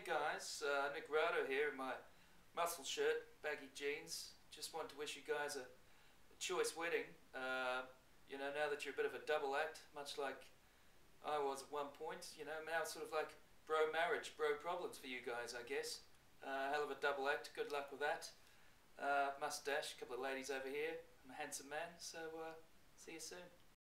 Guys, uh, Nick Rado here in my muscle shirt, baggy jeans. Just wanted to wish you guys a, a choice wedding. Uh, you know, now that you're a bit of a double act, much like I was at one point, you know, now it's sort of like bro marriage, bro problems for you guys, I guess. Uh, hell of a double act, good luck with that. Uh, mustache, a couple of ladies over here, I'm a handsome man, so uh, see you soon.